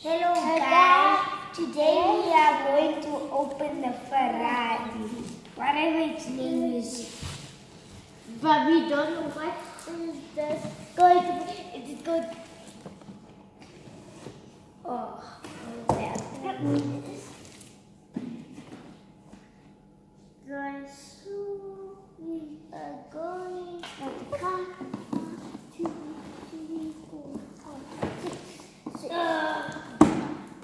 Hello guys, today we are going to open the Ferrari. Whatever its name is. But we don't know what is this going to be. It is going Oh, well. Guys, so we are going at the car. One, two, three, four, five, six, six.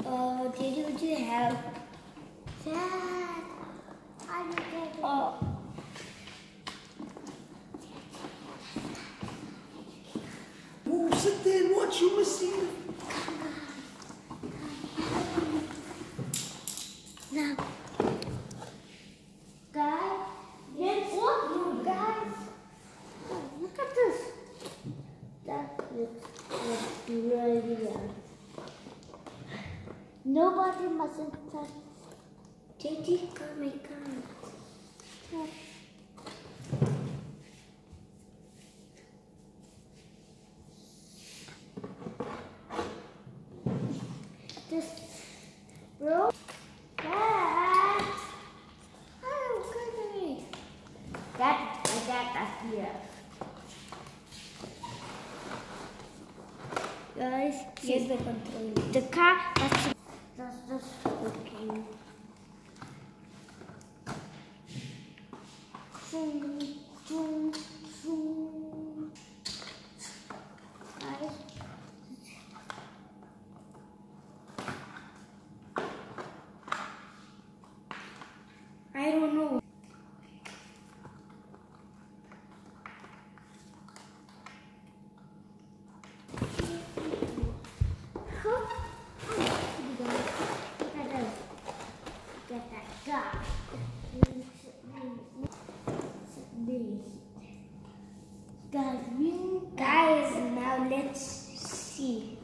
Oh, did you, would you help? Dad, I get it. Oh. Oh, sit there and watch. You must see. Now, guys, get what you guys. Oh, look at this. That looks brilliant. Nobody mustn't touch. Daddy, come come. This, bro. Dad, I don't get it. That, oh, that, that's here. Guys, here's the controller. The car that's that's just working. Zoom, zoom, zoom. Guys. I don't know. Get that guy. Guys, we Guys, now let's see.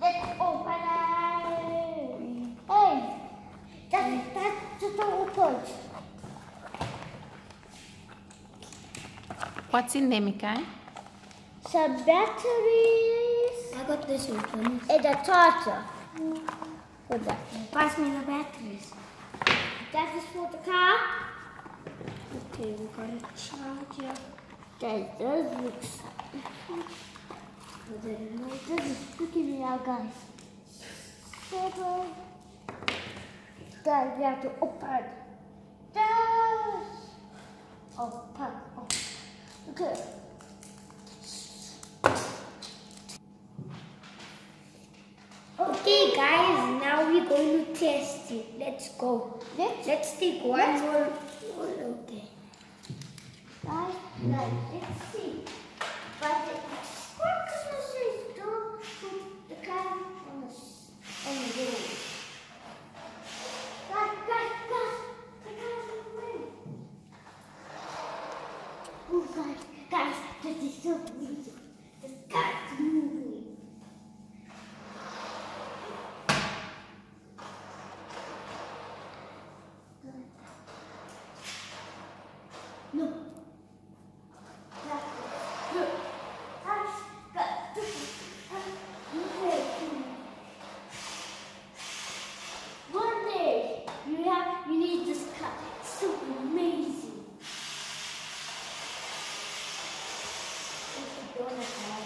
Let's open it. Hey, that's that's just open. What's in there, Mikai? Some batteries I got this open. and a charger. For that. Pass me the batteries. That is for the car. Okay, we got a charger. That does look. This is freaking me out, guys. Guys, we have to open. This. Open. Oh. Okay. Okay, guys, now we're going to test it. Let's go. Let's Let's take one more. Okay. Guys, guys, let's see. But the what is don't put the car on the s- on the road. Guys, guys, guys, the car's on the way. Oh, guys, guys, this is so amazing. The car's moving. No. One day you have you need this car. It's so amazing. Guys,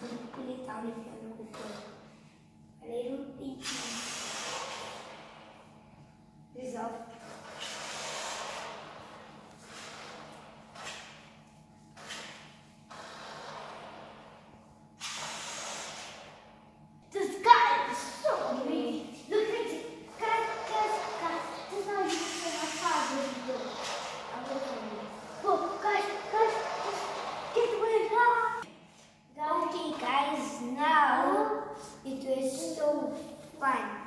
Ich bin nicht angefangen, aber ich bin nicht. память.